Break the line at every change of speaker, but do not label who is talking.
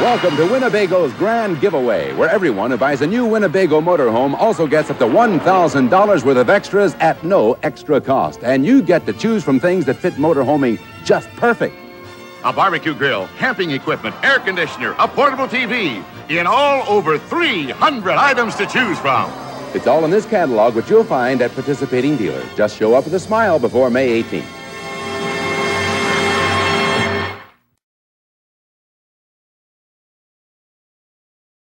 Welcome to Winnebago's grand giveaway, where everyone who buys a new Winnebago motorhome also gets up to $1,000 worth of extras at no extra cost. And you get to choose from things that fit motorhoming just perfect.
A barbecue grill, camping equipment, air conditioner, a portable TV. In all, over 300 items to choose from.
It's all in this catalog, which you'll find at participating dealers. Just show up with a smile before May 18th.